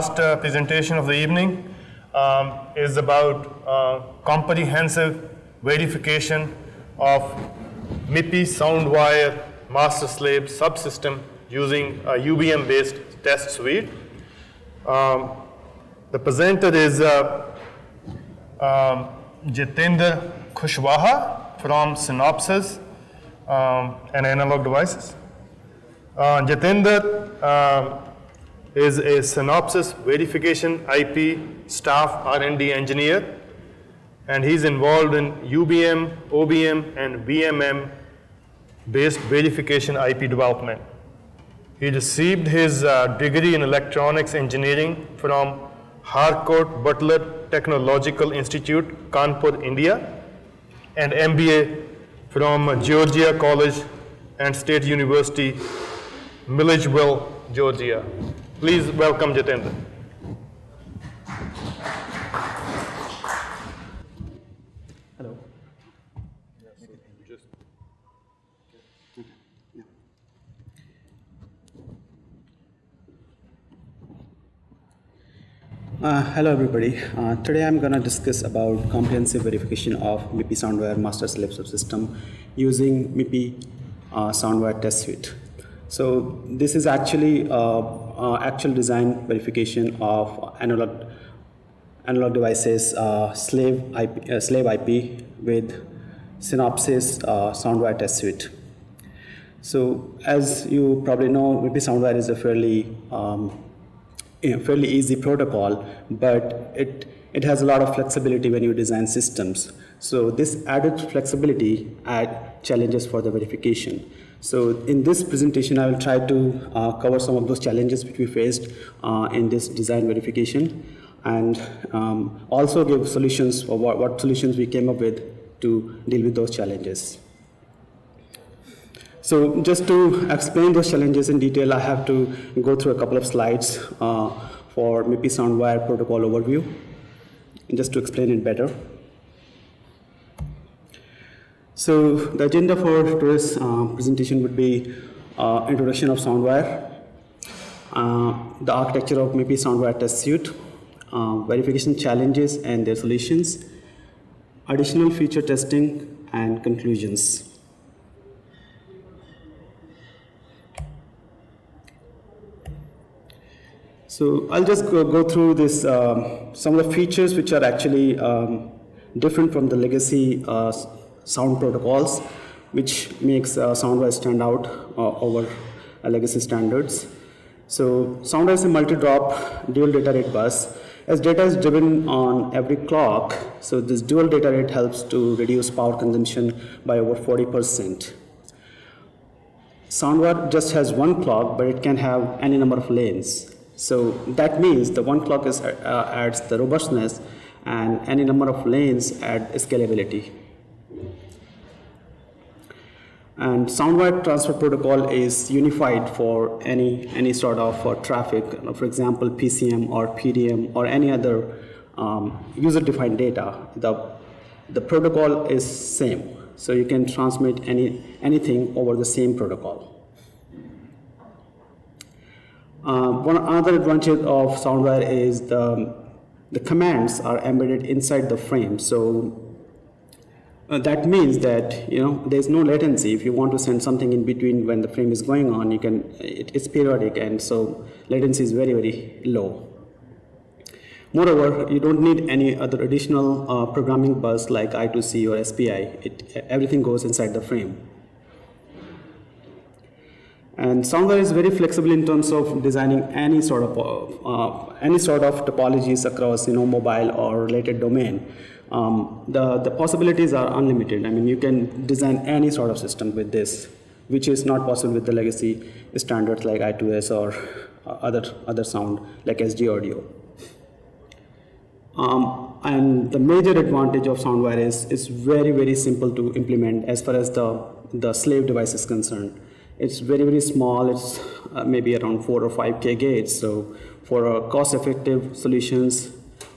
last uh, presentation of the evening um, is about uh, comprehensive verification of MIPI SoundWire master slave subsystem using a UVM-based test suite. Um, the presenter is uh, um, Jitendra Kushwaha from Synopsys um, and Analog Devices. Uh, Jitendra um, is a Synopsys verification IP staff R&D engineer, and he's involved in UVM, OVM, and VMM based verification IP development. He received his uh, degree in electronics engineering from Harcourt Butler Technological Institute, Kanpur, India, and MBA from Georgia College and State University, Milledgeville, Georgia. Please welcome Jitendra. Hello. Uh, hello everybody. Uh, today I'm going to discuss about comprehensive verification of MIPI Soundwire master slave subsystem using MIPI uh, Soundwire test suite. So this is actually uh, uh, actual design verification of analog analog devices uh, slave IP, slave IP with Synopsys Soundwire test suite. So as you probably know, MIPI Soundwire is a fairly um, fairly easy protocol, but it, it has a lot of flexibility when you design systems. So this added flexibility add challenges for the verification. So in this presentation, I will try to uh, cover some of those challenges which we faced uh, in this design verification and um, also give solutions for what, what solutions we came up with to deal with those challenges. So just to explain those challenges in detail, I have to go through a couple of slides uh, for MIPI SoundWire protocol overview, just to explain it better. So the agenda for today's uh, presentation would be uh, introduction of SoundWire, uh, the architecture of MIPI SoundWire test suite, uh, verification challenges and their solutions, additional feature testing, and conclusions. So I'll just go, go through this, um, some of the features which are actually um, different from the legacy uh, sound protocols, which makes uh, stand out uh, over legacy standards. So SoundWire is a multi-drop dual data rate bus. As data is driven on every clock, so this dual data rate helps to reduce power consumption by over 40%. SoundWire just has one clock, but it can have any number of lanes. So that means the one clock is, uh, adds the robustness and any number of lanes add scalability. And SoundWire transfer protocol is unified for any, any sort of uh, traffic, for example, PCM or PDM or any other um, user-defined data. The, the protocol is same. So you can transmit any, anything over the same protocol. Uh, one other advantage of SoundWire is the, the commands are embedded inside the frame. So uh, that means that you know there's no latency. If you want to send something in between when the frame is going on, you can. It, it's periodic, and so latency is very very low. Moreover, you don't need any other additional uh, programming bus like I2C or SPI. It, everything goes inside the frame. And SoundWire is very flexible in terms of designing any sort of uh, any sort of topologies across you know mobile or related domain. Um, the the possibilities are unlimited. I mean, you can design any sort of system with this, which is not possible with the legacy standards like I2S or uh, other other sound like SD audio. Um, and the major advantage of SoundWire is it's very very simple to implement as far as the the slave device is concerned. It's very, very small. It's uh, maybe around four or five K gates. So for a cost-effective solutions,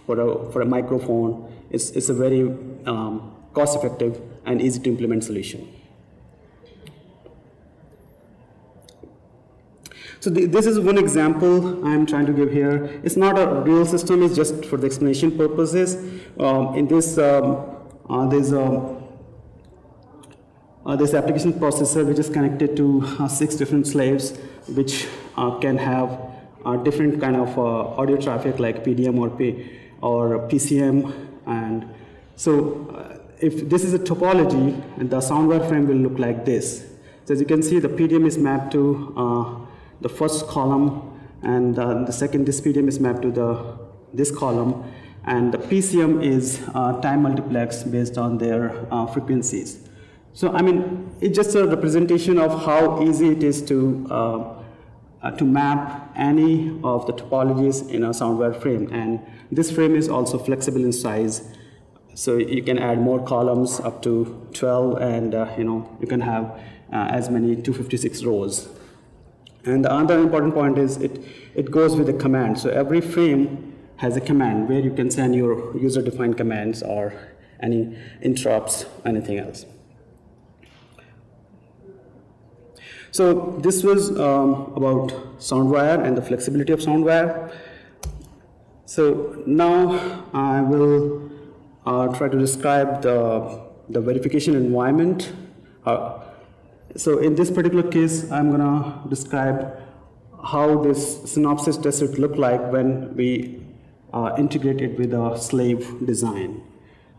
for a, for a microphone, it's, it's a very um, cost-effective and easy to implement solution. So this is one example I'm trying to give here. It's not a real system, it's just for the explanation purposes. Um, in this, um, uh, there's a uh, this application processor which is connected to uh, six different slaves which uh, can have uh, different kind of uh, audio traffic like PDM or, P or PCM and so uh, if this is a topology the soundwire frame will look like this. So as you can see the PDM is mapped to uh, the first column and uh, the second this PDM is mapped to the this column and the PCM is uh, time multiplex based on their frequencies. So I mean, it's just a representation of how easy it is to uh, to map any of the topologies in a soundwire frame. And this frame is also flexible in size, so you can add more columns up to 12, and uh, you know you can have uh, as many 256 rows. And the other important point is it it goes with a command. So every frame has a command where you can send your user-defined commands or any interrupts, anything else. So this was um, about SoundWire and the flexibility of SoundWire. So now I will uh, try to describe the, the verification environment. Uh, so in this particular case, I'm gonna describe how this Synopsys test would look like when we uh, integrate it with a slave design.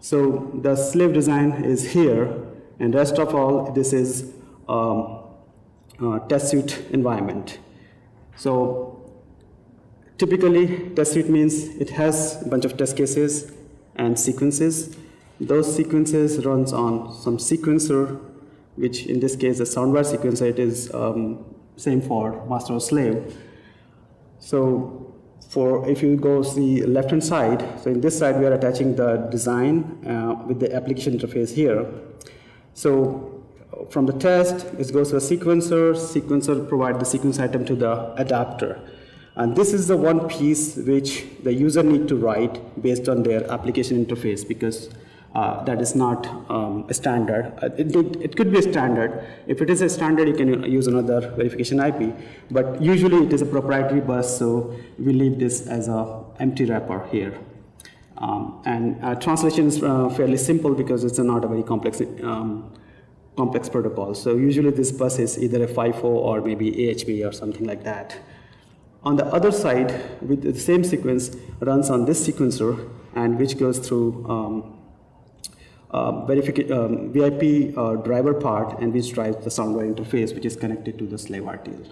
So the slave design is here, and rest of all, this is um, uh, test suite environment. So typically test suite means it has a bunch of test cases and sequences. Those sequences runs on some sequencer, which in this case the soundwire sequencer, it is um, same for master or slave. So for if you go see left hand side, so in this side we are attaching the design uh, with the application interface here. So from the test, it goes to a sequencer. Sequencer provide the sequence item to the adapter. And this is the one piece which the user need to write based on their application interface because uh, that is not um, a standard. Uh, it, it, it, could be a standard. If it is a standard, you can use another verification IP. But usually it is a proprietary bus, so we leave this as a empty wrapper here. Um, and uh, translation is uh, fairly simple because it's not a very complex um, complex protocols. So usually this bus is either a FIFO or maybe AHB or something like that. On the other side, with the same sequence runs on this sequencer and which goes through um, uh, um, VIP uh, driver part and which drives the soundwire interface which is connected to the slave RTL.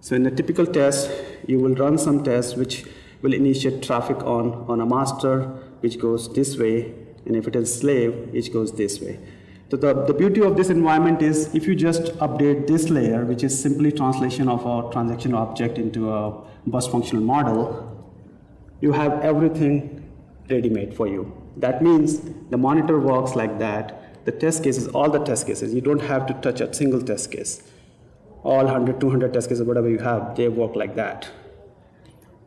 So in a typical test, you will run some tests which will initiate traffic on, on a master which goes this way and if it is slave, which goes this way. So the, the beauty of this environment is if you just update this layer, which is simply translation of a transaction object into a bus functional model, you have everything ready-made for you. That means the monitor works like that. The test cases, all the test cases, you don't have to touch a single test case. All 100, 200 test cases, whatever you have, they work like that.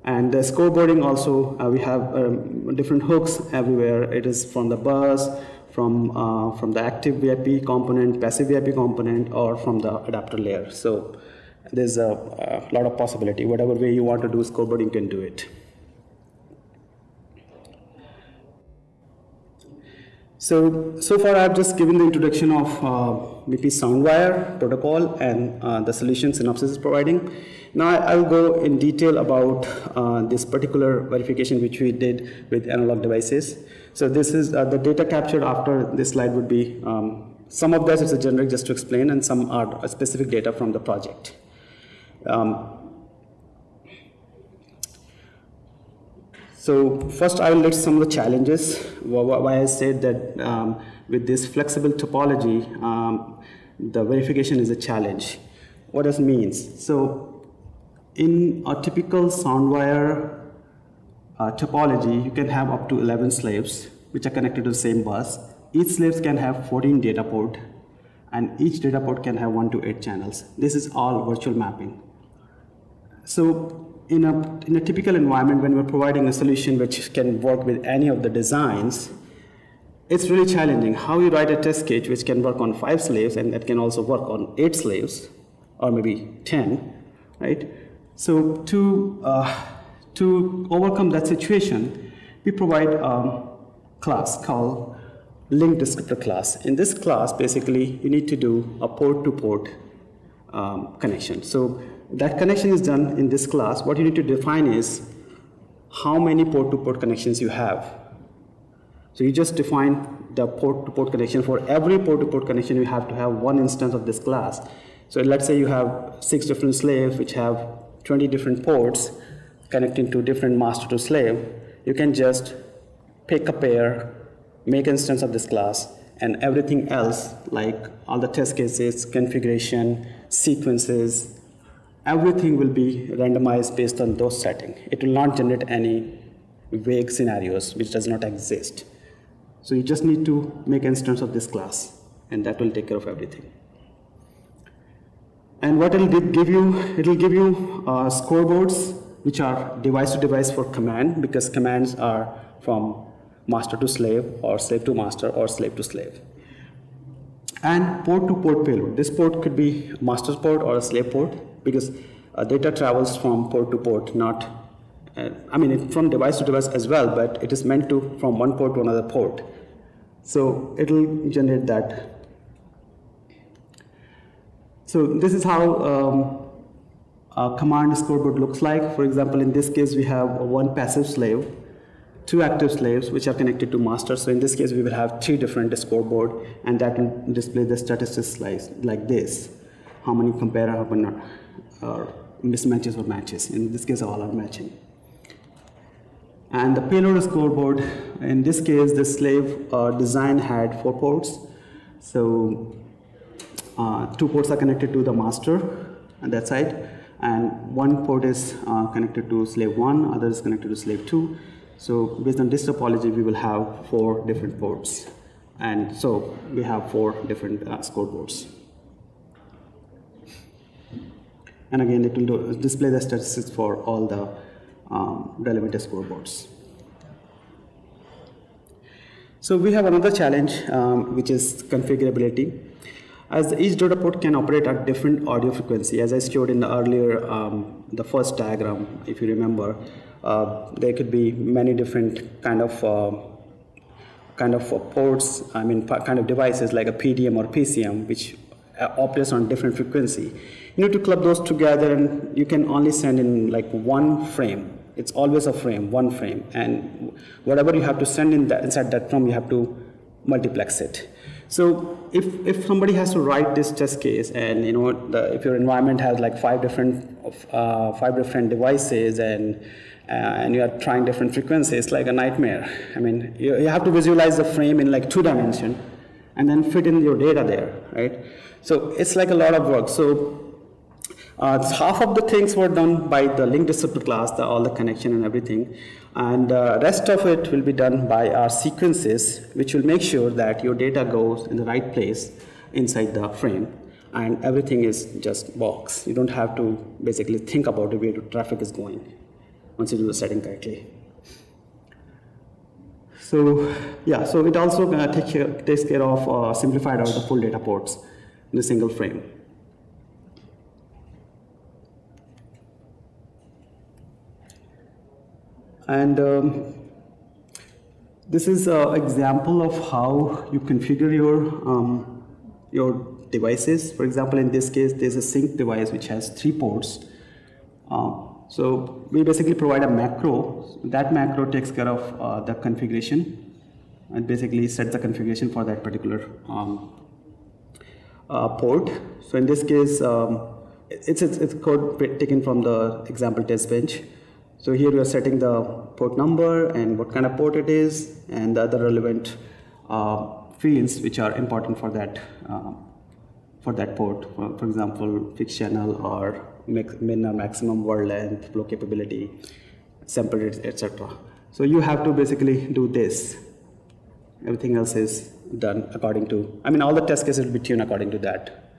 And the scoreboarding also, uh, we have um, different hooks everywhere. It is from the bus, from, uh, from the active VIP component, passive VIP component, or from the adapter layer. So there's a, a lot of possibility. Whatever way you want to do scoreboard, you can do it. So, so far I've just given the introduction of uh, MIPI SoundWire protocol and uh, the solution Synopsys is providing. Now I'll go in detail about uh, this particular verification which we did with analog devices. So this is uh, the data captured after this slide would be, um, some of this is a generic just to explain and some are specific data from the project. Um, so first I will list some of the challenges, why I said that um, with this flexible topology, um, the verification is a challenge. What does it mean? So in a typical SoundWire uh, topology, you can have up to 11 slaves which are connected to the same bus. Each slaves can have 14 data port and each data port can have 1 to 8 channels. This is all virtual mapping. So in a, in a typical environment when we're providing a solution which can work with any of the designs, it's really challenging how you write a test case which can work on 5 slaves and that can also work on 8 slaves or maybe 10 right? So to, uh, to overcome that situation, we provide a class called link descriptor class. In this class, basically, you need to do a port-to-port um, connection. So that connection is done in this class. What you need to define is how many port-to-port connections you have. So you just define the port-to-port connection. For every port-to-port connection, you have to have one instance of this class. So let's say you have six different slaves which have 20 different ports connecting to different master to slave. You can just pick a pair, make instance of this class, and everything else, like all the test cases, configuration, sequences, everything will be randomized based on those settings. It will not generate any vague scenarios which does not exist. So you just need to make instance of this class, and that will take care of everything. And what it'll give you, it'll give you uh, scoreboards, which are device to device for command, because commands are from master to slave, or slave to master, or slave to slave. And port to port payload. This port could be master port or a slave port, because uh, data travels from port to port, not, uh, I mean, from device to device as well, but it is meant to from one port to another port. So it'll generate that so this is how um, a command scoreboard looks like. For example, in this case, we have one passive slave, two active slaves, which are connected to master. So in this case, we will have three different scoreboard, and that will display the statistics like, like this. How many compare, how many or mismatches or matches. In this case, all are matching. And the payload scoreboard, in this case, the slave uh, design had four ports. So uh, two ports are connected to the master on that side and one port is uh, connected to slave 1, other is connected to slave 2. So based on this topology, we will have four different ports. And so we have four different uh, scoreboards. And again, it will display the statistics for all the um, relevant scoreboards. So we have another challenge, um, which is configurability as each data port can operate at different audio frequency as i showed in the earlier um, the first diagram if you remember uh, there could be many different kind of uh, kind of uh, ports i mean kind of devices like a pdm or pcm which uh, operates on different frequency. You need to club those together and you can only send in like one frame. It's always a frame one frame. And whatever you have to send in that inside that frame you have to multiplex it so if, if somebody has to write this test case and you know the, if your environment has like five different uh, five different devices and uh, and you are trying different frequencies, it's like a nightmare. I mean, you, you have to visualize the frame in like two dimension and then fit in your data there, right? So it's like a lot of work. So uh, half of the things were done by the link descriptor class, the, all the connection and everything. And uh, rest of it will be done by our sequences, which will make sure that your data goes in the right place inside the frame. And everything is just box. You don't have to basically think about the way the traffic is going once you do the setting correctly. So yeah, so it also uh, take care, takes care of uh, simplified out the full data ports in a single frame. And um, this is an example of how you configure your, um, your devices. For example, in this case, there's a sync device which has three ports. Um, so we basically provide a macro. That macro takes care of uh, the configuration and basically sets the configuration for that particular um, uh, port. So in this case, um, it's, it's, it's code taken from the example test bench. So here we are setting the port number and what kind of port it is and the other relevant uh, fields which are important for that uh, for that port. For, for example, fixed channel or min or maximum word length, flow capability, sample rate, etc. So you have to basically do this. Everything else is done according to, I mean, all the test cases will be tuned according to that.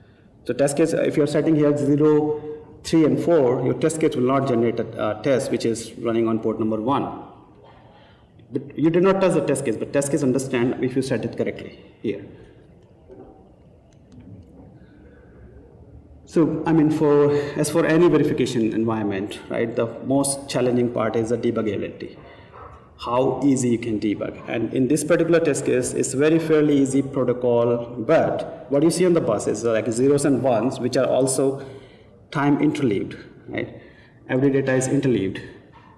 So test case, if you're setting here zero 3 and 4, your test case will not generate a, test which is running on port number 1. But you did not test the test case, but test case understand if you set it correctly here. So, I mean, for as for any verification environment, right, the most challenging part is the debuggability. How easy you can debug. And in this particular test case, it's very fairly easy protocol, but what you see on the bus is like zeros and ones, which are also time interleaved, right? Every data is interleaved,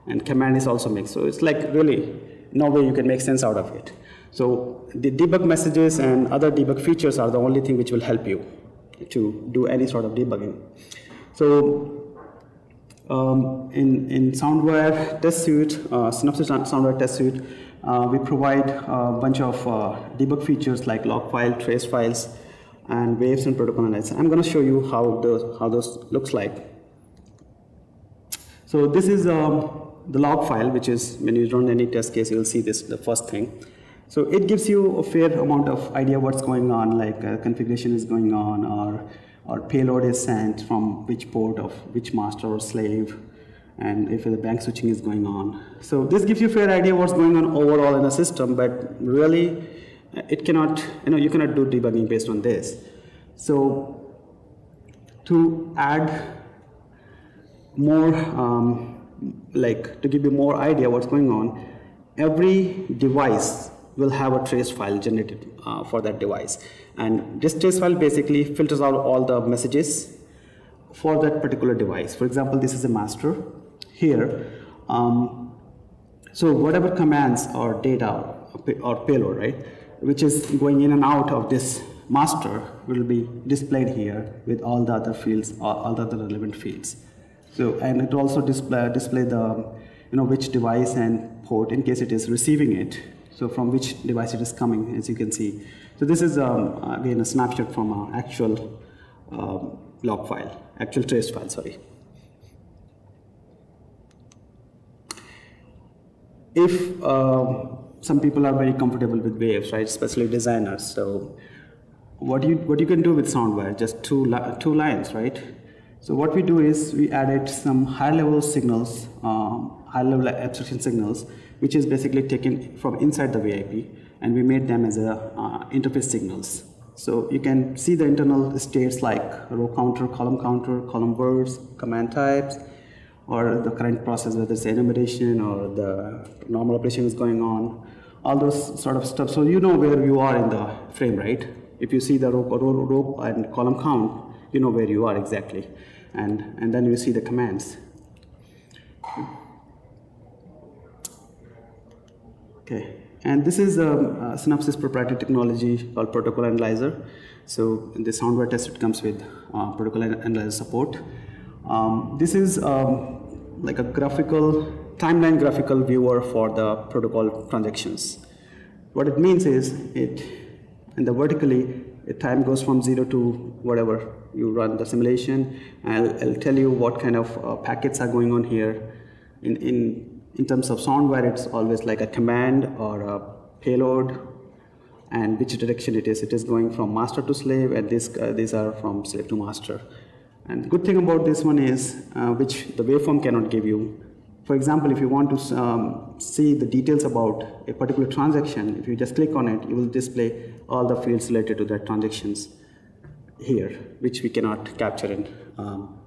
and command is also mixed. So it's like really no way you can make sense out of it. So the debug messages and other debug features are the only thing which will help you to do any sort of debugging. So um, in, in Soundwire test suite, uh, Synopsys Soundwire test suite, uh, we provide a bunch of uh, debug features like log file, trace files, and waves and protocol analysis. I'm going to show you how those, how those looks like. So this is um, the log file, which is when you run any test case, you'll see this, the first thing. So it gives you a fair amount of idea what's going on, like uh, configuration is going on, or, or payload is sent from which port of which master or slave, and if the bank switching is going on. So this gives you a fair idea what's going on overall in the system, but really it cannot, you know, you cannot do debugging based on this. So to add more, um, like to give you more idea what's going on, every device will have a trace file generated uh, for that device. And this trace file basically filters out all the messages for that particular device. For example, this is a master here. Um, so whatever commands or data or payload, right, which is going in and out of this master will be displayed here with all the other fields, all the other relevant fields. So, and it also display, display the, you know, which device and port in case it is receiving it so from which device it is coming, as you can see. So this is, um, again, a snapshot from our actual um, log file, actual trace file, sorry. If um, some people are very comfortable with waves, right, especially designers, so what you, what you can do with Soundwire, just two, li two lines, right? So what we do is we added some high-level signals, um, high-level abstraction signals, which is basically taken from inside the VIP, and we made them as a uh, interface signals. So you can see the internal states like row counter, column counter, column words, command types, or the current process, whether it's enumeration or the normal operation is going on, all those sort of stuff. So you know where you are in the frame, right? If you see the row, row, row and column count, you know where you are exactly. And, and then you see the commands. Okay, and this is a, a Synopsys proprietary technology called Protocol Analyzer. So the Soundwire test, it comes with uh, Protocol Analyzer support. Um, this is um, like a graphical, timeline graphical viewer for the protocol transactions. What it means is it, in the vertically, the time goes from zero to whatever you run the simulation. I'll, I'll tell you what kind of uh, packets are going on here. In, in in terms of software it's always like a command or a payload and which direction it is. It is going from master to slave and this, uh, these are from slave to master. And the good thing about this one is, uh, which the waveform cannot give you. For example, if you want to um, see the details about a particular transaction, if you just click on it, you will display all the fields related to that transactions here, which we cannot capture in um,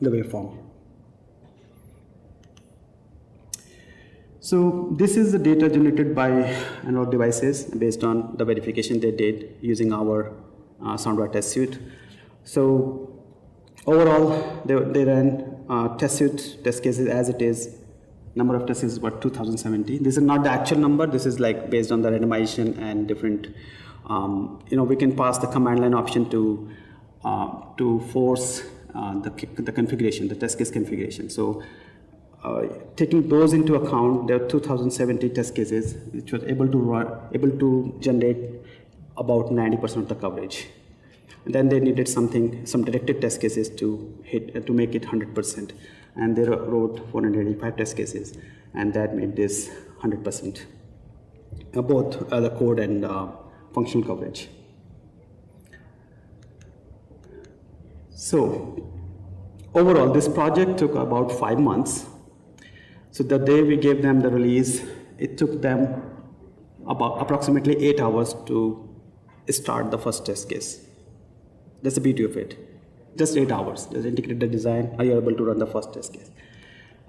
the waveform. So this is the data generated by analog devices based on the verification they did using our uh, test suite. So overall, they, they ran uh, test suite test cases as it is. Number of tests is what 2070. This is not the actual number. This is like based on the randomization and different. Um, you know, we can pass the command line option to uh, to force uh, the the configuration, the test case configuration. So uh, taking those into account, there are 2,070 test cases which was able to run, able to generate about 90% of the coverage. Then they needed something, some directed test cases to hit uh, to make it 100%, and they wrote 485 test cases, and that made this 100%, uh, both uh, the code and uh, functional coverage. So overall, this project took about five months so the day we gave them the release, it took them about approximately eight hours to start the first test case. That's the beauty of it. just eight hours. Just integrate the design, are you able to run the first test case?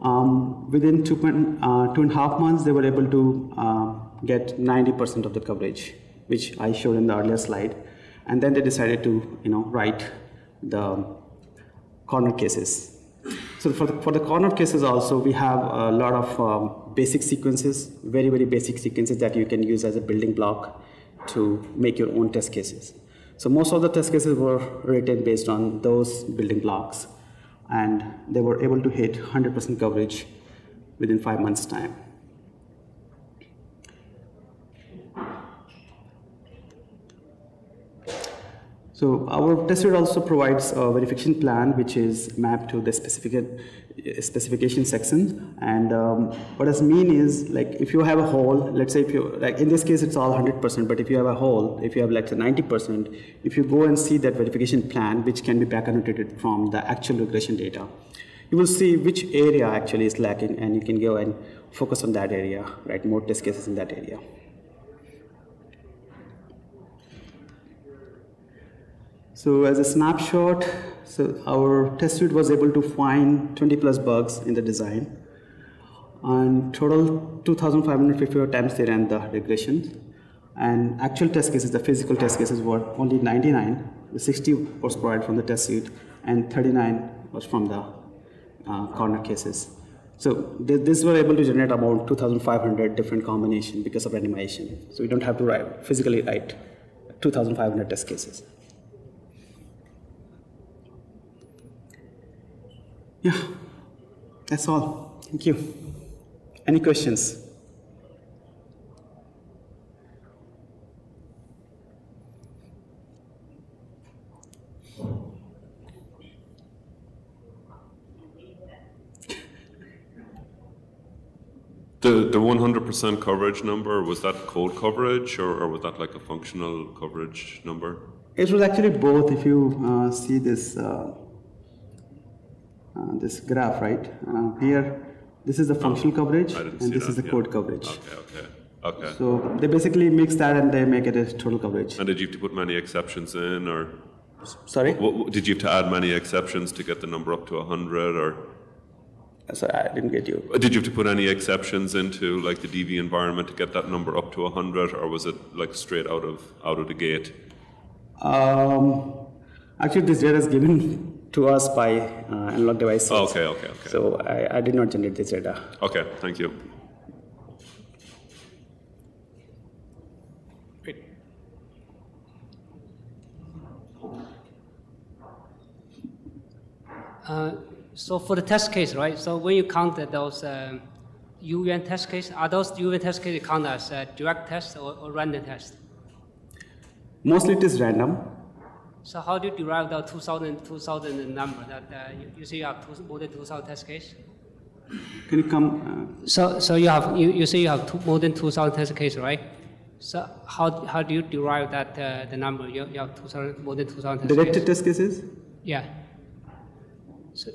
Um, within two, uh, two and a half months, they were able to uh, get 90% of the coverage, which I showed in the earlier slide. And then they decided to, you know, write the corner cases. So for the, for the corner cases also, we have a lot of um, basic sequences, very, very basic sequences that you can use as a building block to make your own test cases. So most of the test cases were written based on those building blocks, and they were able to hit 100% coverage within five months' time. So our test suite also provides a verification plan, which is mapped to the specific, specification section. And um, what does mean is, like, if you have a hole, let's say if you, like, in this case, it's all 100%, but if you have a hole, if you have, like, 90%, if you go and see that verification plan, which can be back annotated from the actual regression data, you will see which area actually is lacking, and you can go and focus on that area, right, more test cases in that area. So as a snapshot, so our test suite was able to find 20 plus bugs in the design. And total 2,554 times they ran the regression. And actual test cases, the physical test cases were only 99. The 60 was provided from the test suite, and 39 was from the uh, corner cases. So this were able to generate about 2,500 different combinations because of randomization. So we don't have to write, physically write 2,500 test cases. Yeah, that's all. Thank you. Any questions? The the 100% coverage number was that code coverage or, or was that like a functional coverage number? It was actually both. If you uh, see this uh, this graph, right? Uh, here, this is the functional oh, coverage, and this that, is the yeah. code coverage. Okay, okay. Okay. So they basically mix that and they make it a total coverage. And did you have to put many exceptions in, or? Sorry. What, what, did you have to add many exceptions to get the number up to hundred, or? Sorry, I didn't get you. Uh, did you have to put any exceptions into like the DV environment to get that number up to 100, or was it like straight out of out of the gate? Um, actually, this data is given to us by uh, analog devices. Oh, okay, okay, okay. So I, I did not generate this data. Okay, thank you. Great. Uh, so for the test case, right? So when you count those um, UVM test case, are those UVM test cases count as uh, direct test or, or random test? Mostly it is random. So how do you derive the 2000, 2000 number that uh, you, you say you have two, more than 2000 test case? Can you come? Uh, so, so you have you, you say you have two, more than 2000 test cases, right? So how, how do you derive that uh, the number? You, you have 2000, more than 2000 test Directed test cases? Yeah. So,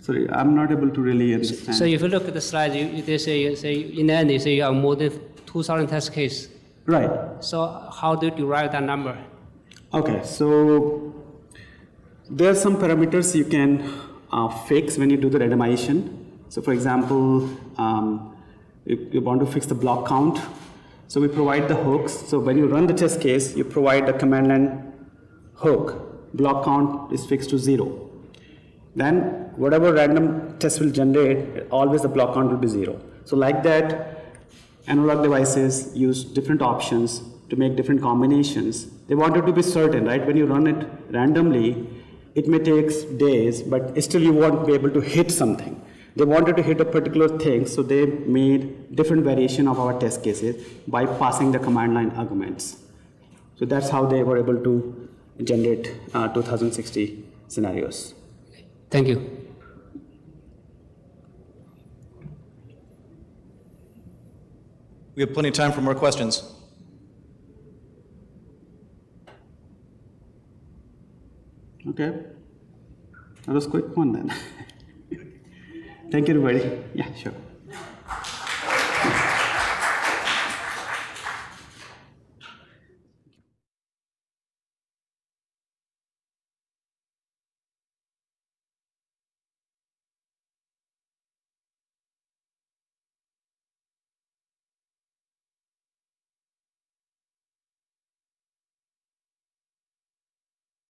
Sorry, I'm not able to really understand. So if you look at the slide, you, they say, you say in the end, they say you have more than 2,000 test cases. Right. So how do you derive that number? Okay, so there are some parameters you can uh, fix when you do the randomization. So for example, um, you, you, want to fix the block count. So we provide the hooks. So when you run the test case, you provide the command line hook. Block count is fixed to zero. Then whatever random test will generate, always the block count will be zero. So like that, analog devices use different options to make different combinations. They wanted to be certain, right? When you run it randomly, it may take days, but still you won't be able to hit something. They wanted to hit a particular thing, so they made different variation of our test cases by passing the command line arguments. So that's how they were able to generate uh, 2060 scenarios. Thank you. We have plenty of time for more questions. Okay. That was quick one then. Thank you, everybody. Yeah, sure.